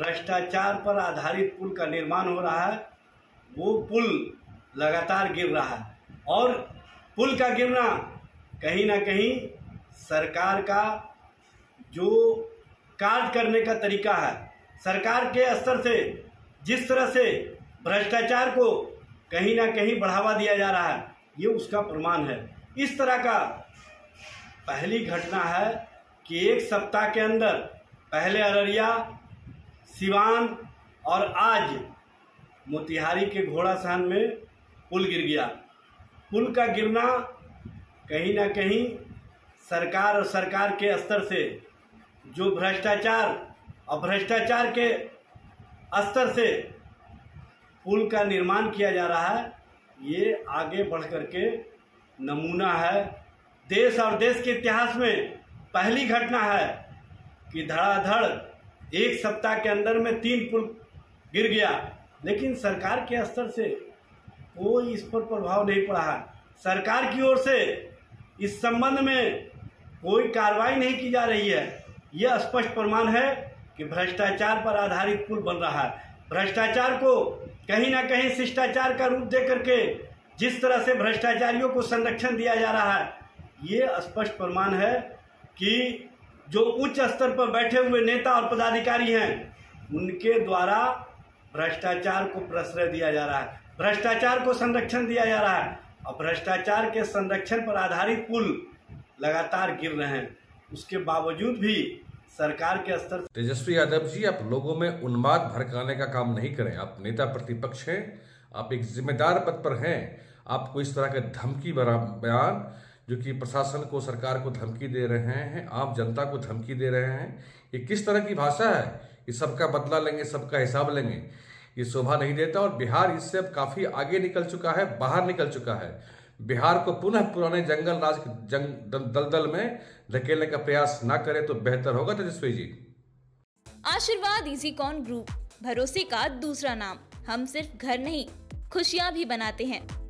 भ्रष्टाचार पर आधारित पुल का निर्माण हो रहा है। वो पुल लगातार गिर रहा है और पुल का गिरना कहीं ना कहीं सरकार का जो कार्य करने का तरीका है, सरकार के स्तर से, जिस तरह से भ्रष्टाचार को कहीं ना कहीं बढ़ावा दिया जा रहा है, ये उसका प्रमाण है। इस तरह का पहली घटना है कि एक सप्ताह के अंदर पहले अररिया सिवान और आज मोतिहारी के घोड़ा सहन में पुल गिर गया। पुल का गिरना कहीं ना कहीं सरकार और सरकार के स्तर से, जो भ्रष्टाचार और भ्रष्टाचार के स्तर से पुल का निर्माण किया जा रहा है, ये आगे बढ़ कर के नमूना है। देश और देश के इतिहास में पहली घटना है कि धड़ाधड़ एक सप्ताह के अंदर में तीन पुल गिर गया। लेकिन सरकार के स्तर से कोई इस पर प्रभाव नहीं पड़ा। सरकार की ओर से इस संबंध में कोई कार्रवाई नहीं की जा रही है। यह स्पष्ट प्रमाण है कि भ्रष्टाचार पर आधारित पुल बन रहा है। भ्रष्टाचार को कहीं ना कहीं शिष्टाचार का रूप दे करके जिस तरह से भ्रष्टाचारियों को संरक्षण दिया जा रहा है, ये स्पष्ट प्रमाण है कि जो उच्च स्तर पर बैठे हुए नेता और पदाधिकारी हैं, उनके द्वारा भ्रष्टाचार को प्रश्रय दिया जा रहा है। भ्रष्टाचार को संरक्षण दिया जा रहा है। और भ्रष्टाचार के संरक्षण पर आधारित पुल लगातार गिर रहे हैं। उसके बावजूद भी सरकार के स्तर तेजस्वी यादव जी, आप लोगों में उन्माद भड़काने का काम नहीं करें। आप नेता प्रतिपक्ष हैं, आप एक जिम्मेदार पद पर हैं। आपको इस तरह के धमकी बयान जो कि प्रशासन को, सरकार को धमकी दे रहे हैं, आम जनता को धमकी दे रहे हैं, ये किस तरह की भाषा है? ये सबका बदला लेंगे, सबका हिसाब लेंगे। ये शोभा नहीं देता और बिहार इससे अब काफ़ी आगे निकल चुका है, बाहर निकल चुका है। बिहार को पुनः पुराने जंगल राज, जंग दलदल में धकेलने का प्रयास ना करे तो बेहतर होगा, तेजस्वी जी। आशीर्वाद इजी कॉन ग्रुप, भरोसे का दूसरा नाम। हम सिर्फ़ घर नहीं, खुशियाँ भी बनाते हैं।